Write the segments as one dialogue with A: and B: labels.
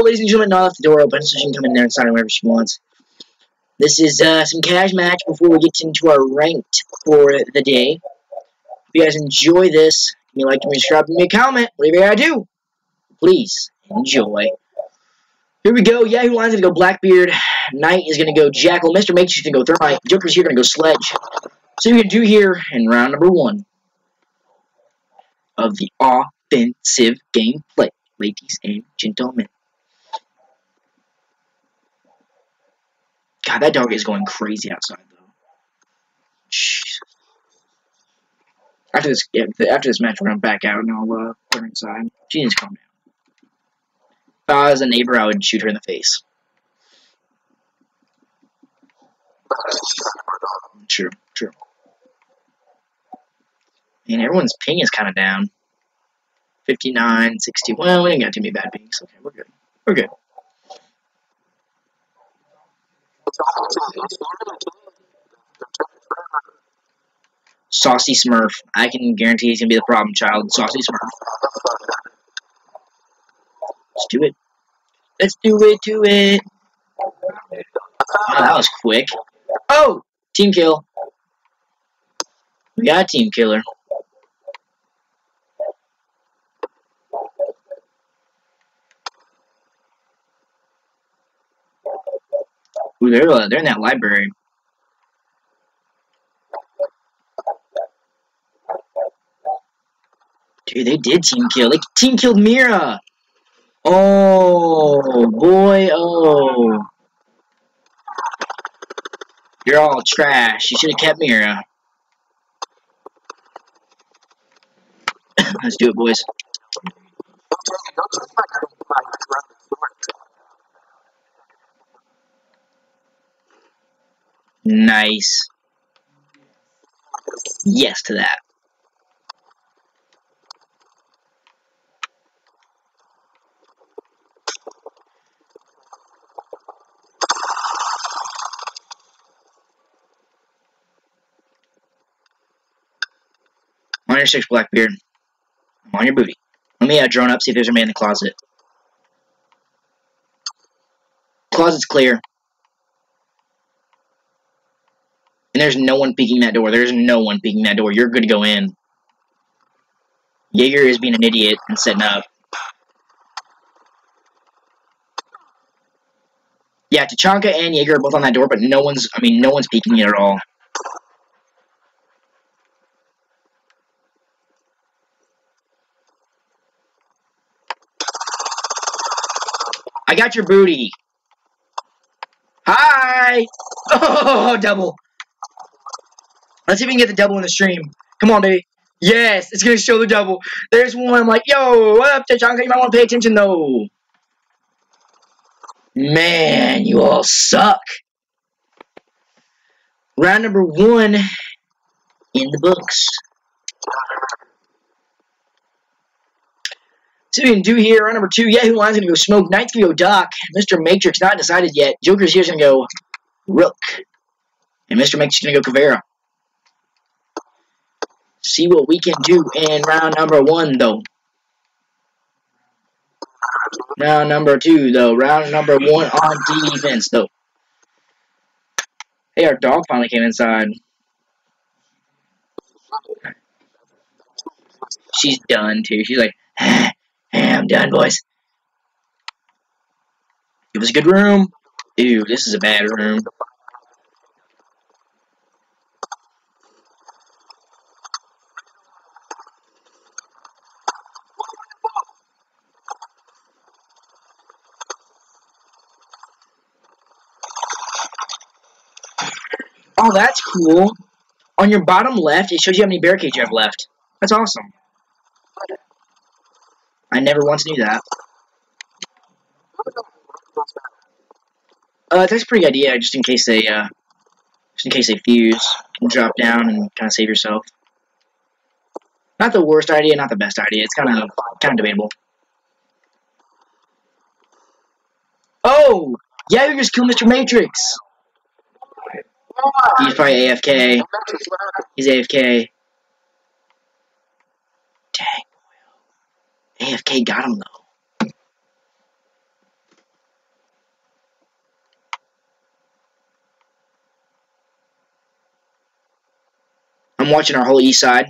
A: But ladies and gentlemen, now I left the door open so she can come in there and sign wherever she wants. This is uh, some cash match before we get into our ranked for the day. If you guys enjoy this, a like, a subscribe, give me a comment, whatever you gotta do. Please enjoy. Here we go. Yahoo Line's gonna go Blackbeard. Knight is gonna go Jackal. Mr. Matrix is gonna go Thermite. Joker's here gonna go Sledge. So you can do here in round number one of the offensive gameplay, ladies and gentlemen. God, that dog is going crazy outside, though. After this, yeah, after this match, we're gonna back out and I'll uh, put her inside. She needs to calm down. If I was a neighbor, I would shoot her in the face. True, true. And everyone's ping is kind of down. 59, 60. Well, we ain't got too many bad pings. Okay, we're good. We're good. Saucy Smurf. I can guarantee he's gonna be the problem child. Saucy Smurf. Let's do it. Let's do it to it. Oh, that was quick. Oh! Team kill. We got a team killer. Ooh, they're, uh, they're in that library. Dude, they did team kill. They team killed Mira. Oh, boy, oh. You're all trash. You should have kept Mira. Let's do it, boys. Nice. Yes to that. On your six, Blackbeard. I'm on your booty. Let me uh, drone up, see if there's a man in the closet. Closet's clear. And there's no one peeking that door. There's no one peeking that door. You're good to go in. Jaeger is being an idiot and setting up. Yeah, Tachanka and Jaeger are both on that door, but no one's, I mean, no one's peeking it at all. I got your booty. Hi! Oh, double. Let's see if we can get the double in the stream. Come on, baby. Yes, it's going to show the double. There's one. I'm like, yo, what up, Tachanka? You might want to pay attention, though. Man, you all suck. Round number one in the books. So we can do here, round number two, Yahoo Line's going to go Smoke, Knight's going to go Doc, Mr. Matrix not decided yet, Joker's here's going to go Rook, and Mr. Matrix is going to go Caveira. See what we can do in round number one, though. Round number two, though. Round number one on defense, though. Hey, our dog finally came inside. She's done, too. She's like, I'm done, boys. It was a good room. Ew, this is a bad room. Oh, that's cool. On your bottom left, it shows you how many barricades you have left. That's awesome. I never once knew that. Uh, that's a pretty good idea, just in case they, uh, just in case they fuse. Drop down and kind of save yourself. Not the worst idea, not the best idea. It's kind of, kind of debatable. Oh! Yeah, you just killed Mr. Matrix! He's probably AFK. He's AFK. Dang. AFK got him, though. I'm watching our whole east side.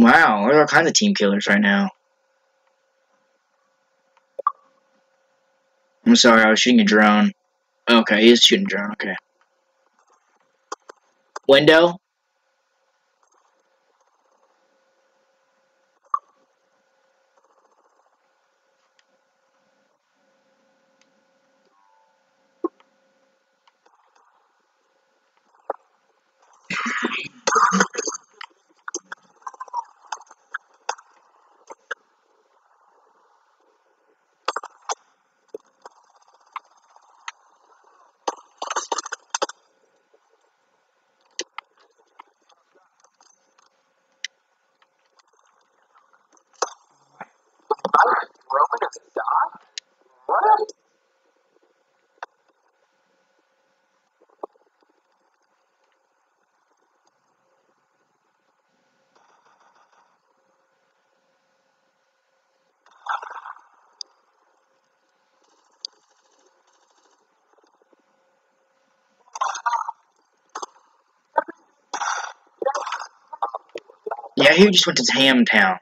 A: Wow, there's all kinds of team killers right now. I'm sorry, I was shooting a drone. Okay, he's shooting a drone, okay. Window? Yeah, he just went to Ham Town.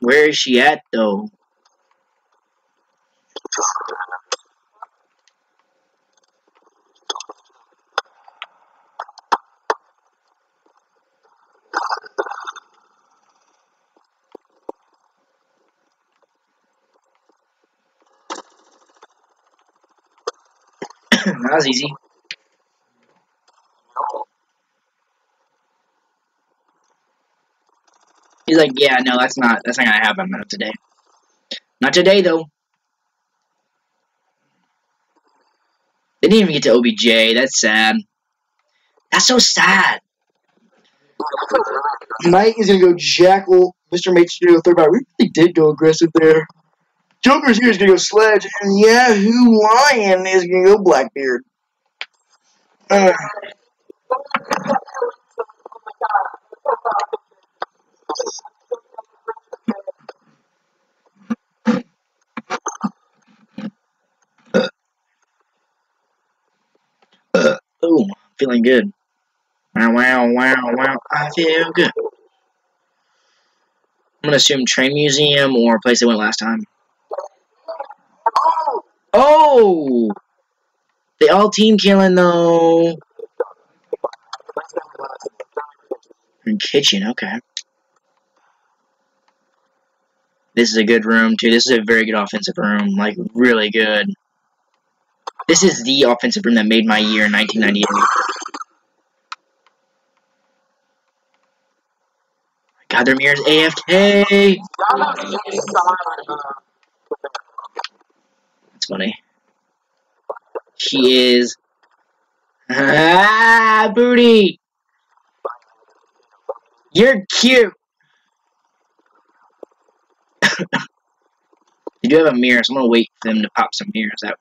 A: Where is she at, though? that was easy. He's like, yeah, no, that's not, that's not gonna happen not today. Not today, though. They didn't even get to OBJ. That's sad. That's so sad.
B: Mike is gonna go Jackal. Mr. Mate's gonna third back. We really did go aggressive there. Joker's here is gonna go Sledge, and Yahoo Lion is gonna go Blackbeard. Uh,
A: Ooh, feeling good. Wow, wow, wow, wow. I feel good. I'm gonna assume train museum or a place they went last time. Oh! They all team killing though. And kitchen, okay. This is a good room too. This is a very good offensive room. Like really good. This is the offensive room that made my year in 1998. God, their Mira's AFK. Funny. She is. Ah, booty. You're cute. you do have a mirror, so I'm gonna wait for them to pop some mirrors out.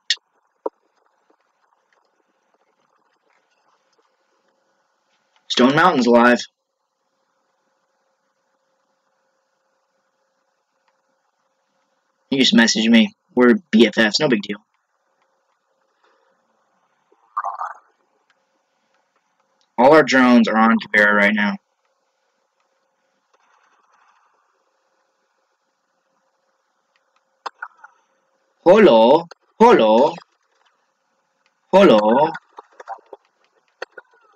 A: Stone Mountain's alive. You just messaged me. We're BFFs, no big deal. All our drones are on Caveira right now. Hello, hello, hello.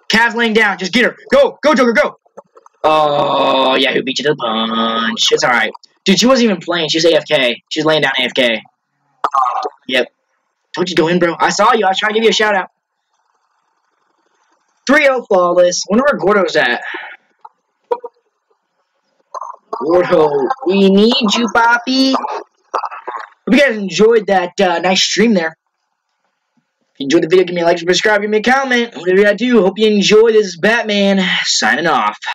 A: Cav's laying down. Just get her. Go, go, Joker, go. Oh, yeah, who beat you to the punch? It's alright. Dude, she wasn't even playing. She was AFK. She was laying down AFK. Yep. Told you go in, bro. I saw you. I was trying to give you a shout out. 3-0 flawless. Wonder where Gordo's at. Gordo, we need you, Poppy. Hope you guys enjoyed that uh, nice stream there. If you enjoyed the video, give me a like, subscribe, give me a comment. Whatever you gotta do. Hope you enjoy this Batman signing off.